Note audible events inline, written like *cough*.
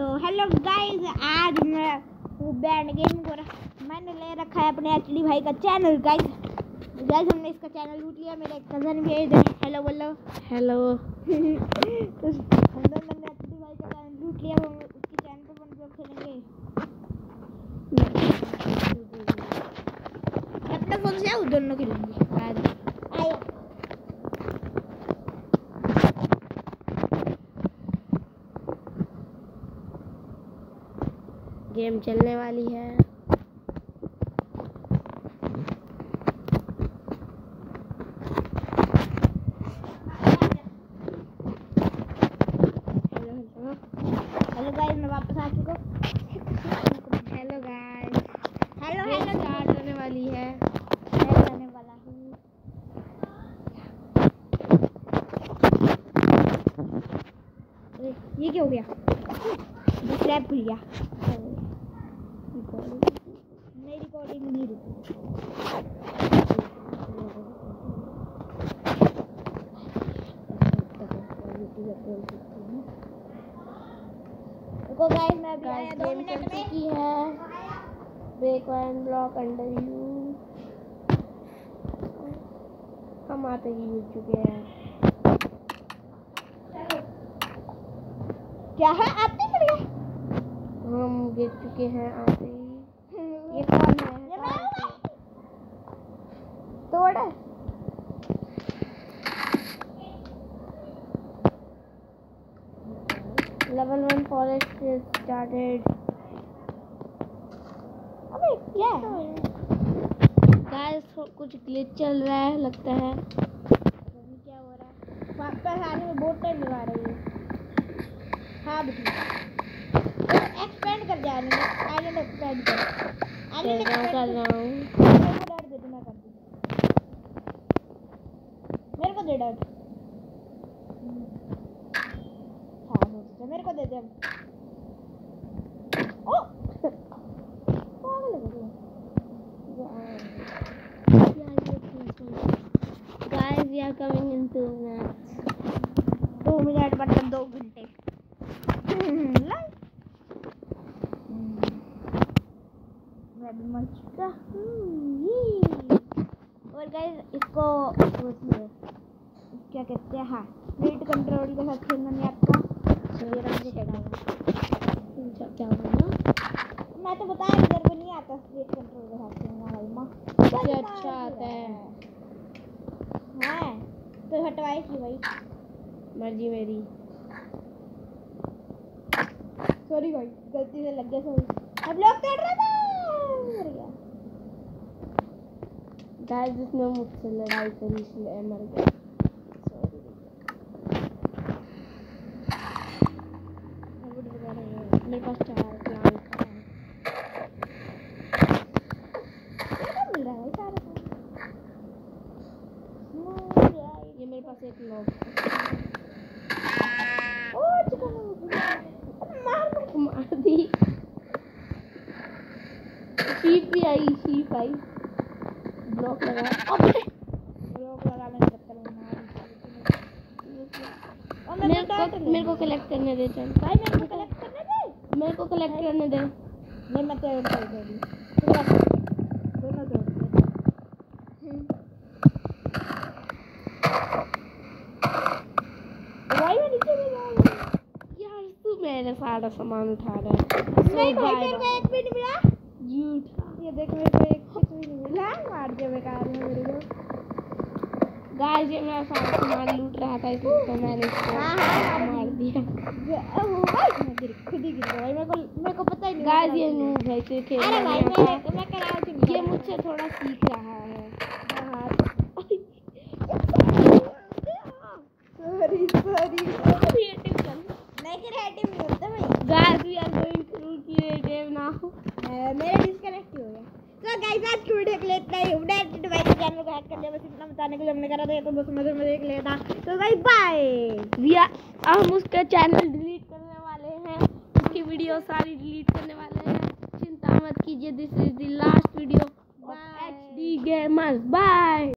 तो hello guys आज मैं वो बैंड गेम को मैंने ले रखा है अपने एचडी भाई का चैनल गाइस गाइस हमने इसका चैनल लूट लिया मेरे कज़न भी है इधर. हेलो बोलो. हेलो *laughs* तो हम दोनों मैंने एचडी भाई का चैनल लूट लिया वो उसके चैनल पर बन कर खेलेंगे. अपना फ़ोन से आओ दोनों खेलेंगे आज आयो गेम चलने वाली है। Hello hello. हेलो गाइस मैं वापस आ चुका हूँ। Hello guys hello hello. Start होने वाली है। मैं वाला हूँ। ये क्या हो गया? खुल गया। नहीं रिकॉर्डिंग नहीं रुको गाइस मैं अभी आया दो मिनट में। चुकी है। Break and block under you हम आते ही जीत चुके हैं। क्या है? हम गिर चुके हैं आते ही? ये कौन है। तोड़। लेवल वन फॉरेस्ट स्टार्टेड अबे क्या है? गाइस कुछ ग्लिच चल रहा है लगता है। अभी क्या हो रहा है? वापस आने में बहुत टाइम लगा रही है। हाँ बेटी एक्सपेंड कर रही है आइलैंड एक्सपेंड कर आइलैंड कर रहा हूँ मेरे दे मैं कर दूँ मेरे को दे डर हाँ हो है। मेरे को दे दे ओ! पागल है are coming in two minutes. दो मिनट मतलब दो घंटे। मर चुका हूँ। और गाइस इसको क्या कहते हैं? हाँ रेट कंट्रोल के साथ खेलना नहीं आपका रंग से क्या हुआ मैं तो बताया इधर को नहीं आता रेट कंट्रोल के साथ खेलना भाई माँ। अच्छा आता है। हाँ। तो हटवाए की भाई। मर्ज़ी मेरी। सॉरी भाई गलती से लग गया सॉरी अब लोग कर रहा था मर गया गाइस जिसने मुझसे लड़ाई करी इसलिए मर गया मेरे पास चार प्लांट मिल रहा है सारा ये मेरे पास एक लॉक ओ मार मार दी शीप भी आई शीप आई ब्लॉक लगा अबे लोग मार और मेरे को मेरे को कलेक्ट करने दे चल। भाई मेरे को कलेक्ट करने दे। मेरे को कलेक्ट करने दे। नहीं मैं तेरे को दे दी दोनों दो। भाई मैं नीचे में जा यार तू मेरे सारा सामान उठा रहा है। नहीं भाई मेरे को एक भी नहीं मिला झूठा ये देख मेरे को एक कुछ भी नहीं मिला मार दिया बेकार में मेरे को गाइस ये मेरा सारा सामान लूट रहा था इसलिए तो मैंने इसको हाँ, हाँ, हाँ। मार दिया ओ भाई मैं गिर खुद ही गिर गया। भाई मेरे को मेरे को पता ही नहीं गाइस लगा ये नूब है इसे खेलना अरे भाई मैं। मैं कराओ तुम ये मुझसे थोड़ा सीख रहा है। सॉरी सॉरी क्रिएटिव चल नहीं क्रिएटिव नहीं होता भाई। Guys we are going through creative now मेरा डिस्कनेक्ट हो गया। तो गाइस आज की वीडियो के लिए इतना ही हमने डिवाइस के चैनल को हैक कर लिया बस इतना बताने के लिए हमने करा था ये तो बस मज़े मज़े के लिए था। तो भाई बाय वी आर हम उसका चैनल डिलीट करने वाले हैं। उसकी वीडियो सारी डिलीट करने वाले हैं। चिंता मत कीजिए this is the last video Bye. HD gamers bye